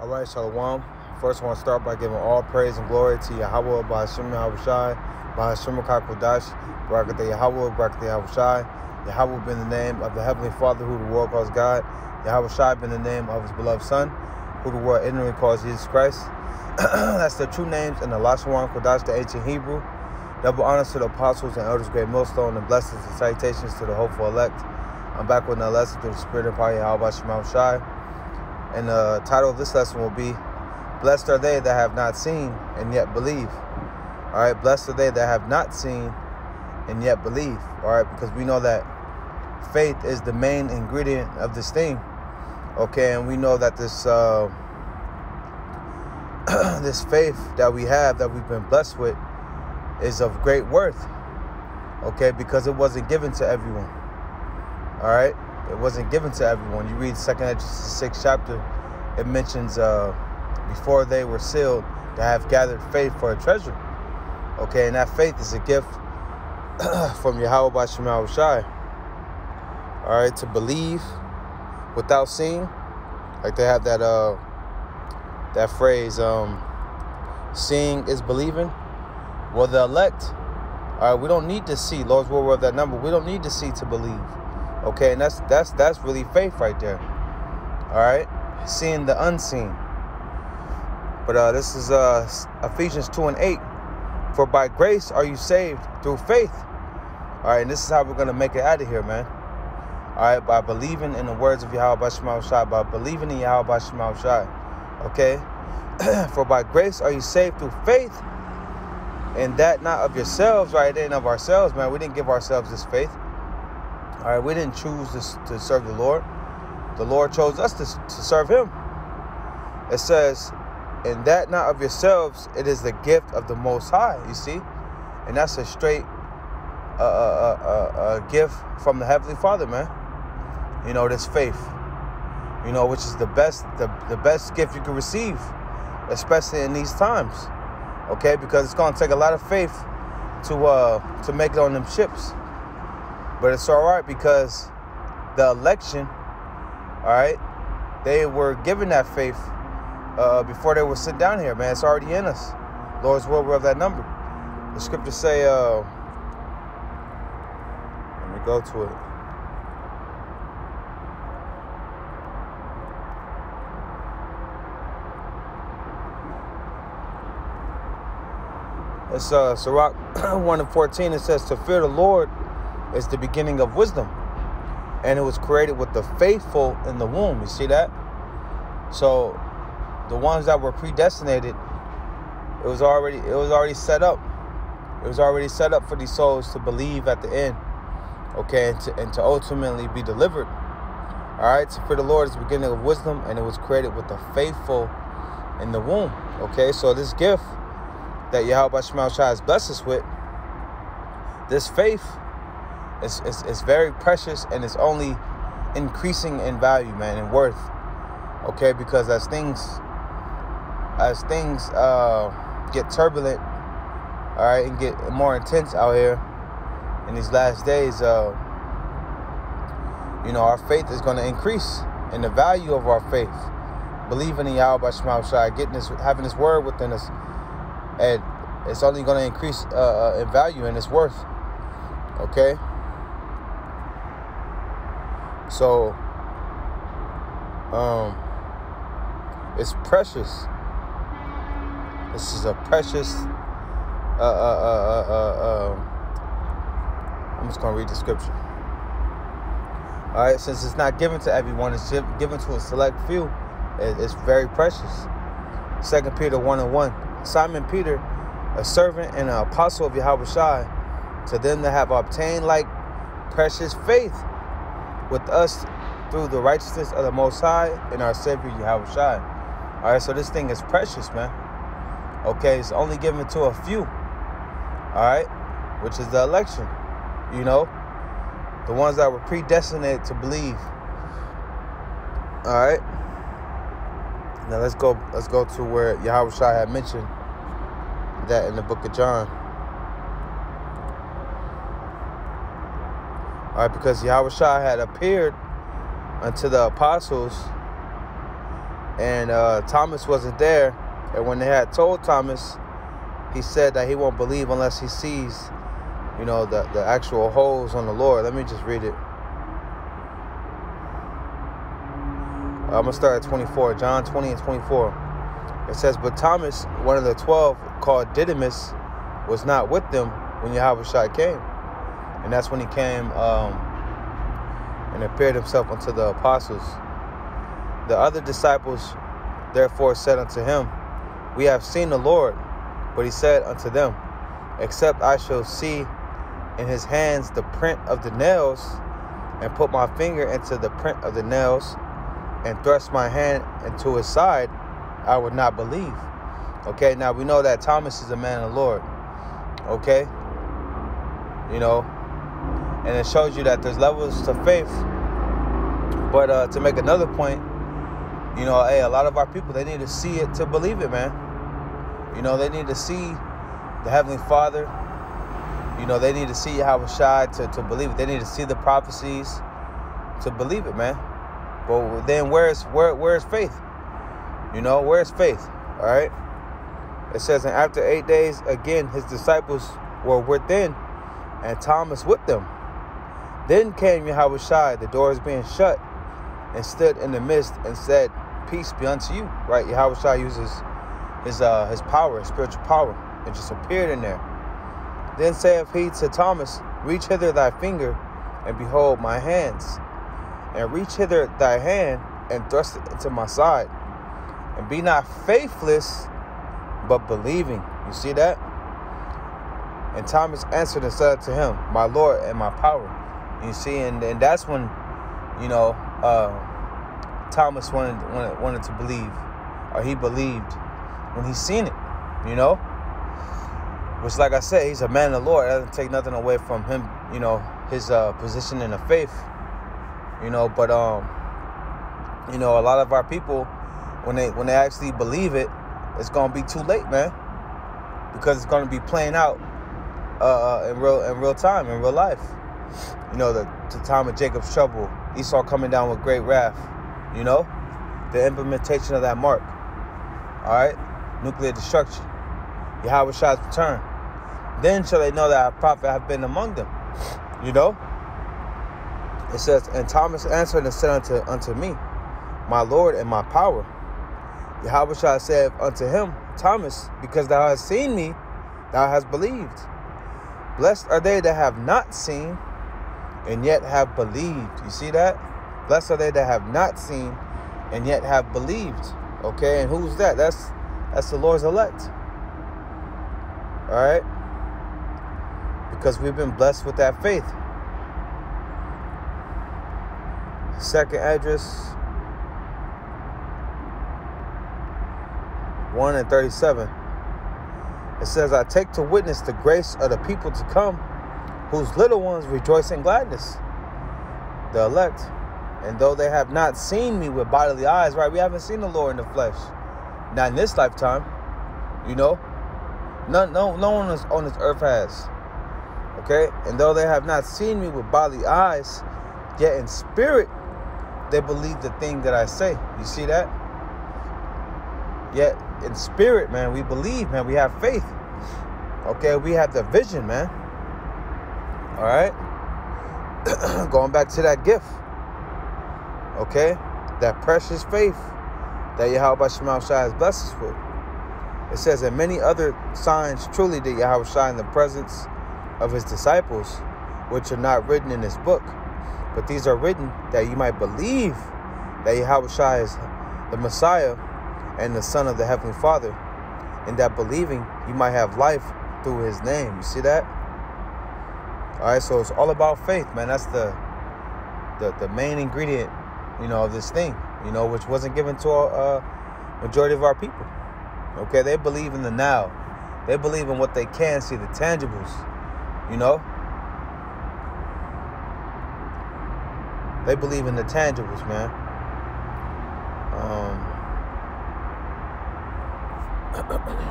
All right, Shalom. First, I want to start by giving all praise and glory to Yahweh, Bahashim Yahushai, Bahashim Kodash, Barakatah Yahweh, Barakatah Yahushai. Yahweh been the name of the Heavenly Father, who the world calls God. Yahweh Shai been the name of his beloved Son, who the world ignorantly calls Jesus Christ. That's the true names in the Lashwan Kodash, the ancient Hebrew. Double honors to the apostles and elders, great millstone, and blessings and salutations to the hopeful elect. I'm back with another lesson through the Spirit of Yahweh Shema Shai. And the title of this lesson will be Blessed are they that have not seen and yet believe. All right, blessed are they that have not seen and yet believe. All right, because we know that faith is the main ingredient of this thing. Okay, and we know that this uh, this faith that we have that we've been blessed with is of great worth. Okay, because it wasn't given to everyone. All right, it wasn't given to everyone. You read Second Esdras sixth chapter, it mentions uh, before they were sealed to have gathered faith for a treasure. Okay, and that faith is a gift from Yahweh by Shemal Shai. All right, to believe without seeing, like they have that uh that phrase, um, seeing is believing. Well, the elect, all right, we don't need to see. Lord's will of that number. We don't need to see to believe. Okay, and that's that's that's really faith right there. All right, seeing the unseen. But uh, this is uh, Ephesians two and eight. For by grace are you saved through faith. All right, and this is how we're gonna make it out of here, man. All right, by believing in the words of Yahweh Shema Shai, by believing in Yahweh Shema Shai. Okay, for by grace are you saved through faith, and that not of yourselves, right? Ain't of ourselves, man. We didn't give ourselves this faith. All right, we didn't choose to, to serve the Lord. The Lord chose us to, to serve Him. It says, and that not of yourselves, it is the gift of the Most High, you see? And that's a straight uh, uh, uh, gift from the Heavenly Father, man. You know, this faith. You know, which is the best, the, the best gift you can receive, especially in these times. Okay, because it's gonna take a lot of faith to uh to make it on them ships. But it's all right because the election, all right, they were given that faith uh, before they were sent down here, man. It's already in us. Lord's will, we have that number. The scriptures say, uh, let me go to it. It's uh, Sirach 1 and 14. It says, To fear the Lord is the beginning of wisdom. And it was created with the faithful in the womb. You see that? So the ones that were predestinated, it was already it was already set up. It was already set up for these souls to believe at the end. Okay, and to, and to ultimately be delivered. All right, so for the Lord is the beginning of wisdom, and it was created with the faithful in the womb. Okay, so this gift that Yahweh Shai has blessed us with, this faith it's, it's, it's very precious and it's only increasing in value, man, and worth. Okay, because as things as things uh, get turbulent, all right, and get more intense out here in these last days, uh, you know, our faith is going to increase, and the value of our faith, believing in Yahweh Shema Shai, getting this, having this word within us, and it's only going to increase uh, uh, in value and its worth. Okay. So, um, it's precious. This is a precious. Uh, uh, uh, uh, uh, um, I'm just gonna read the scripture. All right, since it's not given to everyone, it's given to a select few. It's very precious. Second Peter one and one. Simon Peter, a servant and an apostle of Yahweh Shai, to them that have obtained like precious faith with us through the righteousness of the Most High and our Savior Yahweh Shai. All right, so this thing is precious, man. Okay, it's only given to a few. All right, which is the election. You know, the ones that were predestinated to believe. All right. Now let's go. Let's go to where Yahweh Shai had mentioned that in the book of John. All right, because Yahweh Shai had appeared unto the apostles and uh, Thomas wasn't there. And when they had told Thomas, he said that he won't believe unless he sees, you know, the, the actual holes on the Lord. Let me just read it. I'm going to start at 24. John 20 and 24. It says, But Thomas, one of the twelve, called Didymus, was not with them when Yahushua came. And that's when he came um, and appeared himself unto the apostles. The other disciples therefore said unto him, We have seen the Lord. But he said unto them, Except I shall see in his hands the print of the nails, and put my finger into the print of the nails, and thrust my hand into his side, I would not believe. Okay, now we know that Thomas is a man of the Lord. Okay? You know, and it shows you that there's levels to faith. But uh, to make another point, you know, hey, a lot of our people they need to see it to believe it, man. You know, they need to see the Heavenly Father. You know, they need to see Yahushua to, to believe it. They need to see the prophecies to believe it, man. But then where's where where's faith? You know, where's faith? All right. It says, and after eight days, again his disciples were within, and Thomas with them. Then came Yahushua, the doors being shut, and stood in the midst and said, Peace be unto you. Right? Yahushua uses his uh his power, his spiritual power, and just appeared in there. Then saith he to Thomas, Reach hither thy finger, and behold my hands, and reach hither thy hand, and thrust it into my side, and be not faithless, but believing. You see that? And Thomas answered and said to him, My Lord and my power. You see, and, and that's when, you know, uh, Thomas wanted, wanted wanted to believe, or he believed when he seen it, you know. Which, like I said, he's a man of the Lord. It doesn't take nothing away from him, you know, his uh, position in the faith, you know. But um, you know, a lot of our people, when they when they actually believe it, it's gonna be too late, man, because it's gonna be playing out uh, in real in real time in real life. You know, the, the time of Jacob's trouble, Esau coming down with great wrath. You know, the implementation of that mark. All right, nuclear destruction. Yahweh's return. Then shall they know that a prophet have been among them. You know? It says, And Thomas answered and said unto, unto me, My Lord and my power. Yahweh said unto him, Thomas, because thou hast seen me, thou hast believed. Blessed are they that have not seen and yet have believed. You see that? Blessed are they that have not seen and yet have believed. Okay, and who's that? That's that's the Lord's elect. All right? Because we've been blessed with that faith. Second Esdras 1 and 37. It says, I take to witness the grace of the people to come, whose little ones rejoice in gladness. The elect. And though they have not seen me with bodily eyes, right? We haven't seen the Lord in the flesh. Not in this lifetime. You know? No, no, no one on this earth has. Okay? And though they have not seen me with bodily eyes, yet in spirit they believe the thing that I say. You see that? Yet in spirit, man, we believe, man. We have faith. Okay, we have the vision, man. All right. Going back to that gift. Okay, that precious faith that Yahweh Shemal Shai has blessed us with. It says, and many other signs truly did Yahweh Shai in the presence of his disciples, which are not written in this book. But these are written that you might believe that Yahweh Shai is the Messiah and the Son of the Heavenly Father, and that believing you might have life through his name. You see that? All right, so it's all about faith, man. That's the the, the main ingredient, you know, of this thing, you know, which wasn't given to a uh, majority of our people. Okay, they believe in the now. They believe in what they can see, the tangibles, you know? They believe in the tangibles, man. Um,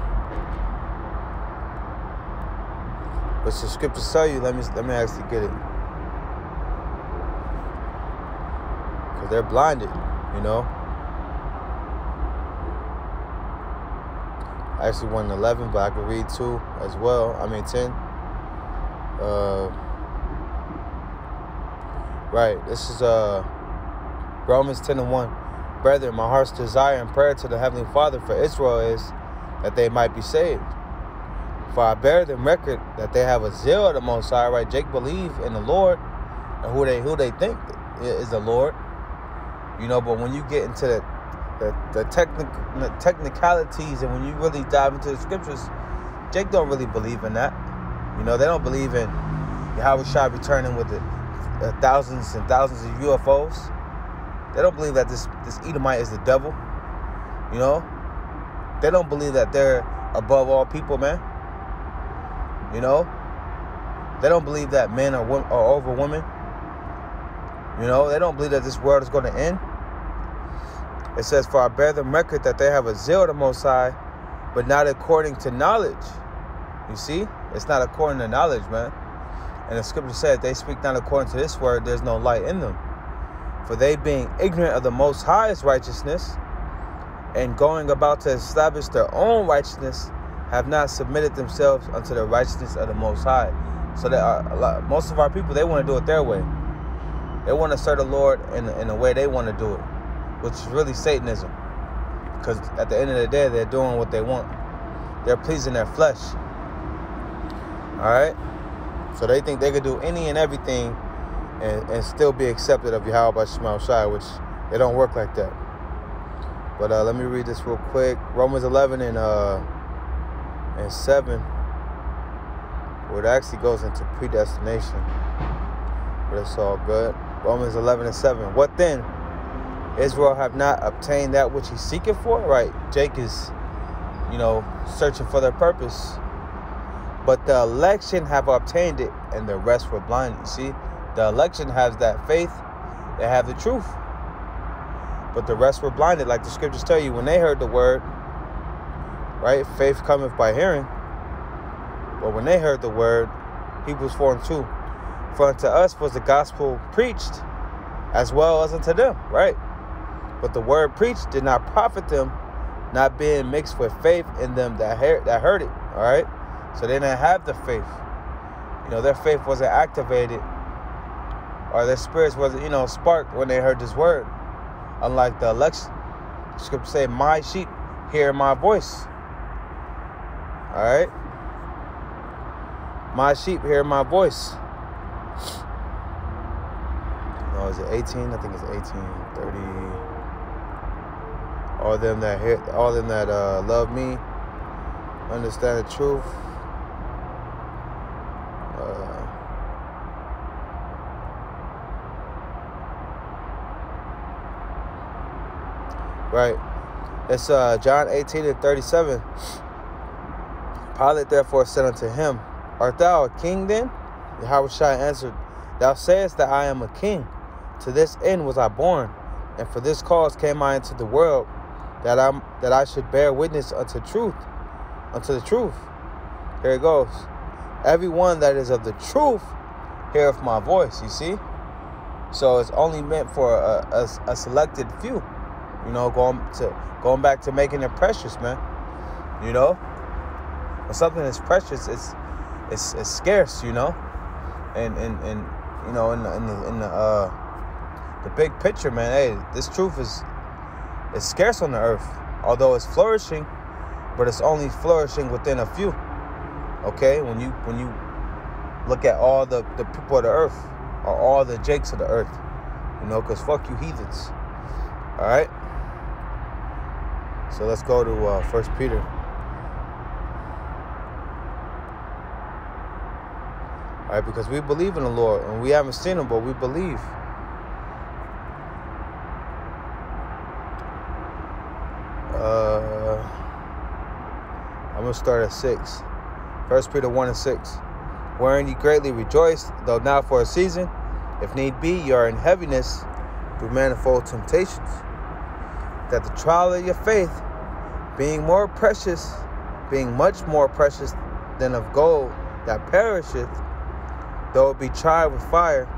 What's the scriptures tell you? Let me let me actually get it. Cause they're blinded, you know. I Actually, won eleven, but I could read two as well. I mean ten. Uh, right. This is uh Romans ten and one. Brethren, my heart's desire and prayer to the Heavenly Father for Israel is that they might be saved. For I bear them record that they have a zeal of the Most High, right? Jake believe in the Lord and who they who they think is the Lord. You know, but when you get into the the, the the technicalities and when you really dive into the scriptures, Jake don't really believe in that. You know, they don't believe in Yahweh Shai returning with the, the thousands and thousands of UFOs. They don't believe that this this Edomite is the devil. You know, they don't believe that they're above all people, man. You know, they don't believe that men are, are over women. You know, they don't believe that this world is going to end. It says, For I bear them record that they have a zeal the Most High, but not according to knowledge. You see? It's not according to knowledge, man. And the scripture said, They speak not according to this word, there's no light in them. For they being ignorant of the Most High's righteousness, and going about to establish their own righteousness, have not submitted themselves unto the righteousness of the Most High. So that a lot, most of our people, they want to do it their way. They want to serve the Lord in, in the way they want to do it, which is really Satanism. Because at the end of the day, they're doing what they want. They're pleasing their flesh. All right? So they think they could do any and everything and, and still be accepted of Yahweh Shema Shai, which it don't work like that. But uh, let me read this real quick. Romans 11 and uh, and 7, where it actually goes into predestination. But it's all good. Romans 11 and 7. What then? Israel have not obtained that which he's seeking for? Right. Jake is, you know, searching for their purpose. But the election have obtained it, and the rest were blind. You see, the election has that faith, they have the truth. But the rest were blinded, like the scriptures tell you, when they heard the word, right? Faith cometh by hearing. But when they heard the word, Hebrews 4 and 2, for unto us was the gospel preached as well as unto them, right? But the word preached did not profit them, not being mixed with faith in them that heard, that heard it, all right? So they didn't have the faith. You know, their faith wasn't activated or their spirits wasn't, you know, sparked when they heard this word. Unlike the election, scripture say, my sheep hear my voice. All right? My sheep hear my voice. No, is it 18? I think it's 18, 30. All them that hear, all them that uh, love me, understand the truth. Uh, right. It's uh, John 18 and 37. Pilate therefore said unto him, Art thou a king then? Yahushua answered, Thou sayest that I am a king. To this end was I born, and for this cause came I into the world, that I that I should bear witness unto truth, unto the truth. Here it goes. Everyone that is of the truth heareth my voice. You see, so it's only meant for a, a, a selected few. You know, going to going back to making it precious, man. You know, something is precious, it's it's, it's scarce, you know, and and and you know, in the in the, in the uh the big picture, man. Hey, this truth is is scarce on the earth, although it's flourishing, but it's only flourishing within a few. Okay, when you when you look at all the the people of the earth, or all the jakes of the earth, you know, because fuck you heathens. All right. So let's go to uh, First Peter. Right, because we believe in the Lord and we haven't seen him, but we believe. Uh, I'm gonna start at six. First Peter one and six, wherein ye greatly rejoice, though now for a season, if need be, ye are in heaviness through manifold temptations, that the trial of your faith, being more precious, being much more precious than of gold that perisheth though it be tried with fire,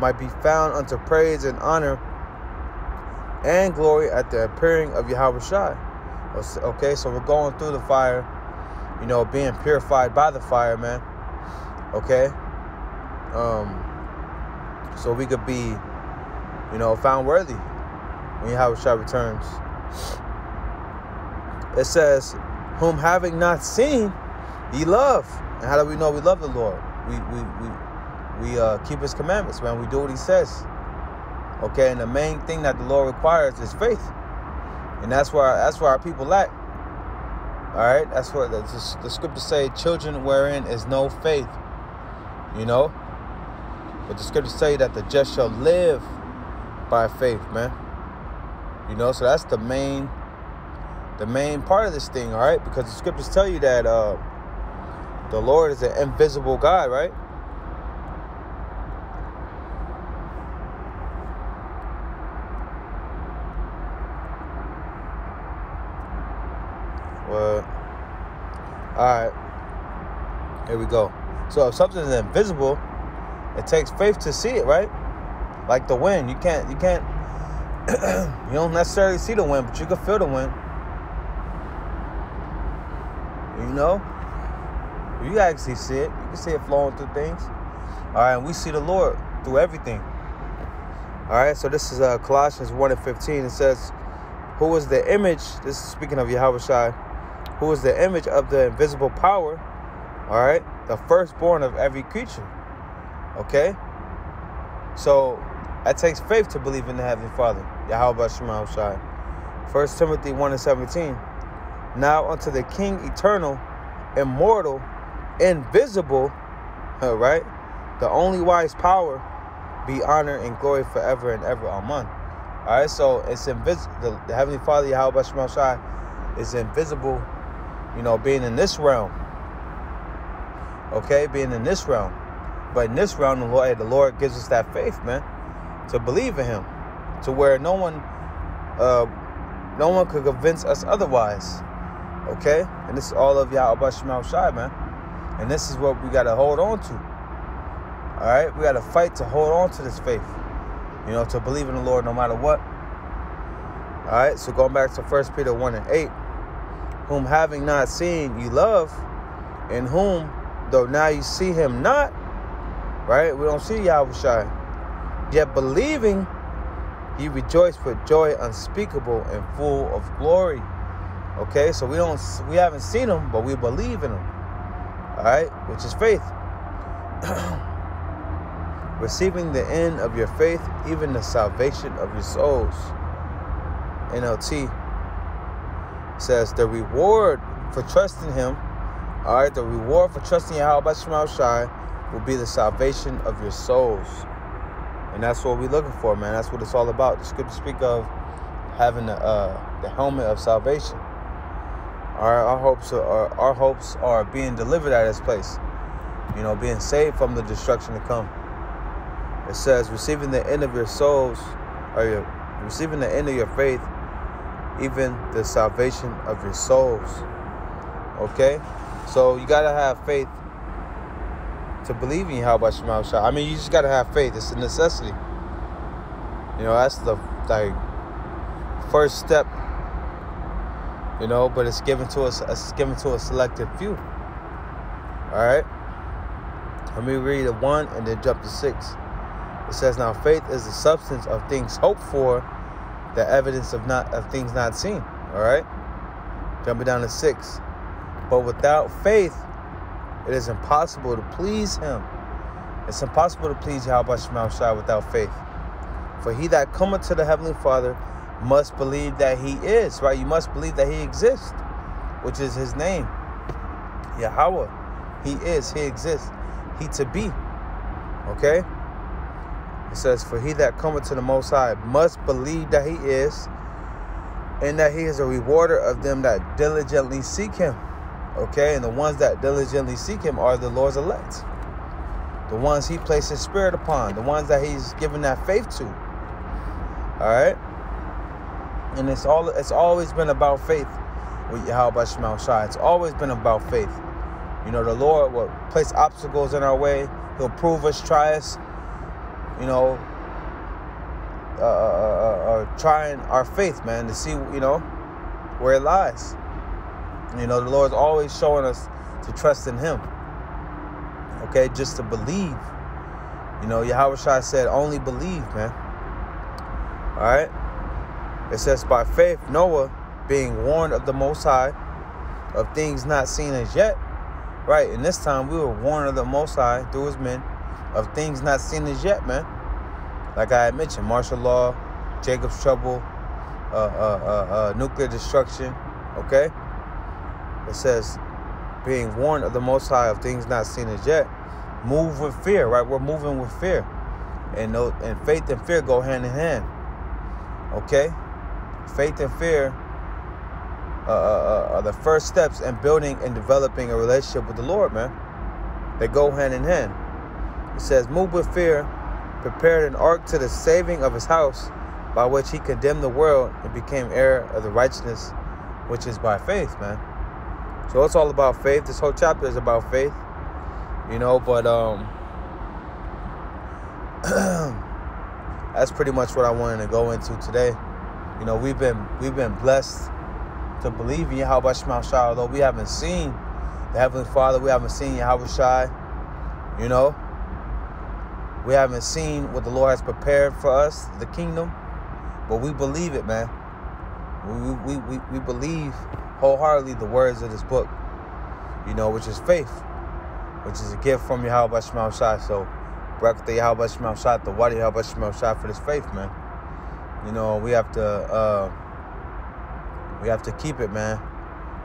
might be found unto praise and honor and glory at the appearing of Yahweh Shai. Okay, so we're going through the fire, you know, being purified by the fire, man. Okay? Um, so we could be, you know, found worthy when Yahweh returns. It says, Whom having not seen, ye love. And how do we know we love the Lord? We we we we uh, keep his commandments, man. We do what he says. Okay, and the main thing that the Lord requires is faith. And that's where that's where our people lack. All right, that's what the, the scriptures say: children wherein is no faith. You know, but the scriptures say that the just shall live by faith, man. You know, so that's the main the main part of this thing, all right? Because the scriptures tell you that uh, the Lord is an invisible God, right? Well, all right. Here we go. So if something is invisible, it takes faith to see it, right? Like the wind, you can't, you can't, you don't necessarily see the wind, but you can feel the wind. You know, you actually see it. You can see it flowing through things. All right, and we see the Lord through everything. All right, so this is uh, Colossians 1 and 15. It says, Who is the image? This is speaking of Yahweh Shai. Who is the image of the invisible power? All right, the firstborn of every creature. Okay? So that takes faith to believe in the Heavenly Father, Yahweh Shema Shai. 1 Timothy 1 and 17. Now unto the King eternal, immortal, invisible, all right, the only wise power, be honor and glory forever and ever. Amen. All right, so it's invisible. The, the, Heavenly Father, Yahweh Shai, is invisible, you know, being in this realm. Okay, being in this realm. But in this realm, the Lord, the Lord gives us that faith, man, to believe in Him, to where no one, uh, no one could convince us otherwise. Okay, and this is all of Yahweh Shema Shai, man, and this is what we gotta hold on to. All right, we gotta fight to hold on to this faith. You know, to believe in the Lord no matter what. All right, so going back to First Peter one and eight, whom having not seen you love, in whom though now you see him not right? We don't see Yahweh Yet believing, he rejoice with joy unspeakable and full of glory. Okay, so we don't we haven't seen him, but we believe in him. All right, which is faith. Receiving the end of your faith, even the salvation of your souls. NLT says the reward for trusting him. All right, the reward for trusting Yahweh Shai will be the salvation of your souls. And that's what we're looking for, man. That's what it's all about. The scripture speak of having the, uh, the helmet of salvation. Our, our hopes are our hopes are being delivered at this place. You know, being saved from the destruction to come. It says, receiving the end of your souls, or your, receiving the end of your faith, even the salvation of your souls. Okay? So you gotta have faith to believe in Yahweh Shema Shah. I mean, you just gotta have faith. It's a necessity. You know, that's the like first step. You know, but it's given to us. It's given to a selected few. All right. Let me read the one and then jump to six. It says, "Now faith is the substance of things hoped for, the evidence of not of things not seen." All right. Jumping down to six. But without faith, it is impossible to please him. It's impossible to please Yahweh Shema without faith. For he that cometh to the Heavenly Father must believe that he is, right? You must believe that he exists, which is his name. Yahweh. He is, he exists. He to be. Okay? It says, For he that cometh to the Most High must believe that he is, and that he is a rewarder of them that diligently seek him. Okay, and the ones that diligently seek him are the Lord's elect. The ones he placed his spirit upon, the ones that he's given that faith to. All right? And it's all it's always been about faith with Yahweh Shema Shai. It's always been about faith. You know, the Lord will place obstacles in our way. He'll prove us, try us, you know, uh, uh, uh, uh, trying our faith, man, to see, you know, where it lies. You know, the Lord's always showing us to trust in Him. Okay, just to believe. You know, Yahweh Shai said, only believe, man. All right. It says, by faith, Noah, being warned of the Most High, of things not seen as yet. Right. And this time we were warned of the Most High through his men of things not seen as yet, man. Like I had mentioned, martial law, Jacob's trouble, uh, uh, uh, uh, nuclear destruction. Okay. It says, being warned of the Most High of things not seen as yet. Move with fear, right? We're moving with fear. And, no, and faith and fear go hand in hand. Okay? Faith and fear uh, uh, uh, are the first steps in building and developing a relationship with the Lord, man. They go hand in hand. It says, Move with fear, prepared an ark to the saving of his house, by which he condemned the world and became heir of the righteousness which is by faith, man. So it's all about faith. This whole chapter is about faith, you know. But um, that's pretty much what I wanted to go into today. You know, we've been we've been blessed to believe in Yahweh Shema Shai, although we haven't seen the Heavenly Father, we haven't seen Yahweh Shai, you know. We haven't seen what the Lord has prepared for us, the kingdom, but we believe it, man. We, we, we, we believe wholeheartedly the words of this book, you know, which is faith, which is a gift from Yahweh Shema Shai. So, Barak the Yahweh Shema Shai, the Wadi Yahweh Shema Shai for this faith, man. You know, we have to, uh, we have to keep it, man,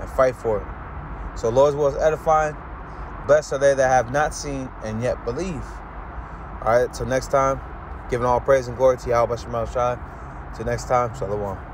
and fight for it. So, Lord's will is edifying. Blessed are they that have not seen and yet believe. All right, till next time, giving all praise and glory to Yahweh Shema Shai. Till next time, Shalom.